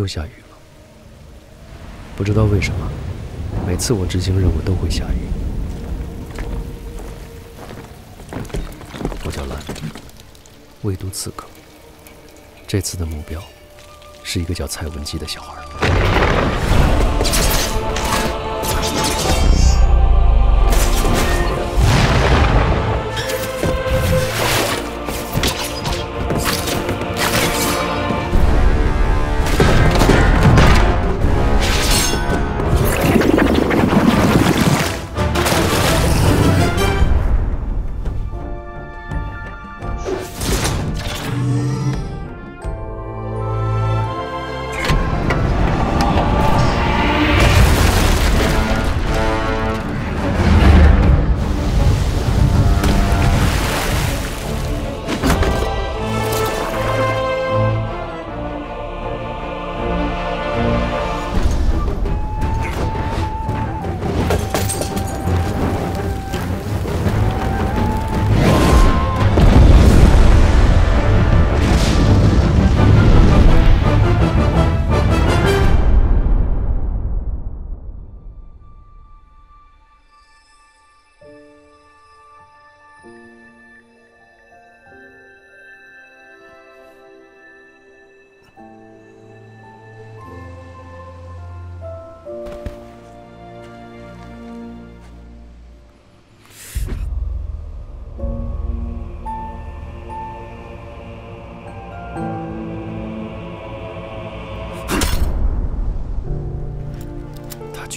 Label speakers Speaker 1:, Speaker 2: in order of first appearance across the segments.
Speaker 1: 又下雨了，不知道为什么，每次我执行任务都会下雨。我叫兰，魏都刺客。这次的目标是一个叫蔡文姬的小孩。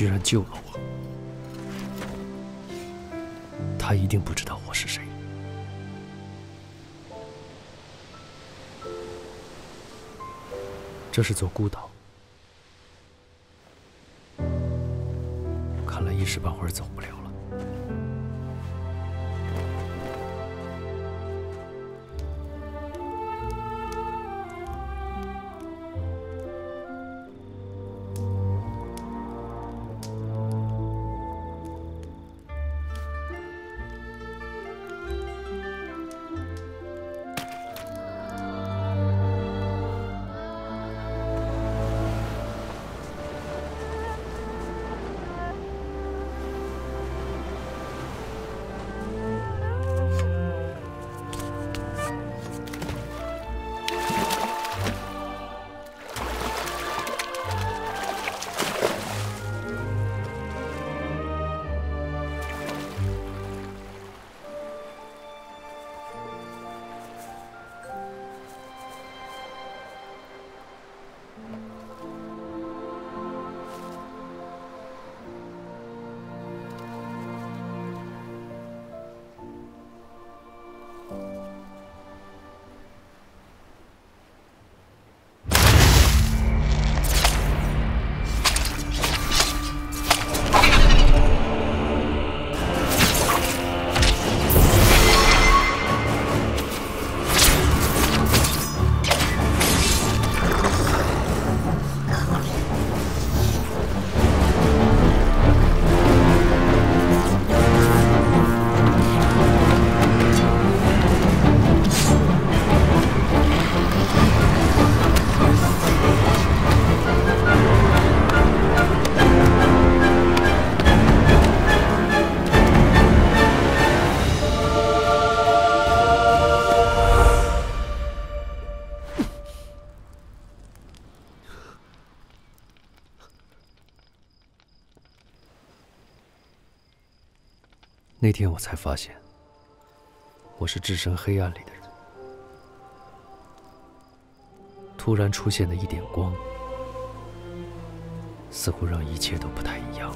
Speaker 1: 居然救了我！他一定不知道我是谁。这是座孤岛，看来一时半会儿走不了。那天我才发现，我是置身黑暗里的人。突然出现的一点光，似乎让一切都不太一样。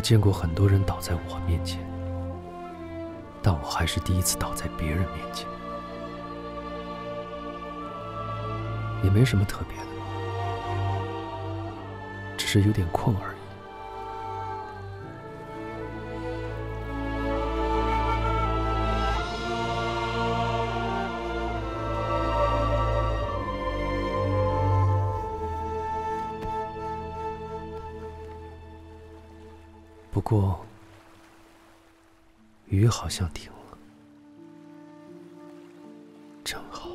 Speaker 1: 我见过很多人倒在我面前，但我还是第一次倒在别人面前，也没什么特别的，只是有点困而已。不过，雨好像停了，正好。